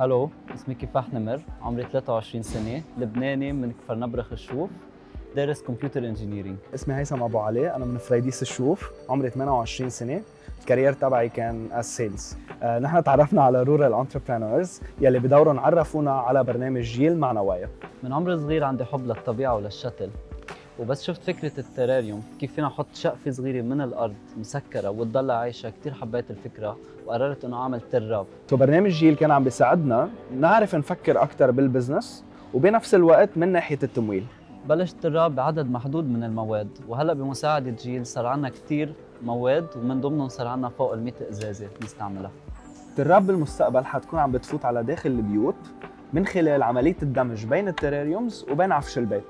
ألو اسمي كفاح نمر عمري 23 سنة لبناني من كفر نبرخ الشوف دارس computer engineering اسمي هيثم أبو علي أنا من فريديس الشوف عمري 28 سنة ال career تبعي كان as sales آه نحن تعرفنا على Rural Entrepreneurs يلي بدوروا نعرفونا على برنامج جيل مع نوايا من عمر صغير عندي حب للطبيعة وللشتل. وبس شفت فكرة ال terrarium كيف فينا نحط شقفة صغيرة من الأرض مسكرة وتضل عايشة كثير حبيت الفكرة وقررت إنه أعمل تراب. برنامج جيل كان عم بيساعدنا نعرف نفكر أكثر بال business وبنفس الوقت من ناحية التمويل. بلش التراب بعدد محدود من المواد وهلأ بمساعدة جيل صار عندنا كثير مواد ومن ضمنهم صار عندنا فوق ال 100 إزازة نستعملها التراب بالمستقبل حتكون عم بتفوت على داخل البيوت من خلال عملية الدمج بين ال terrariums وبين عفش البيت.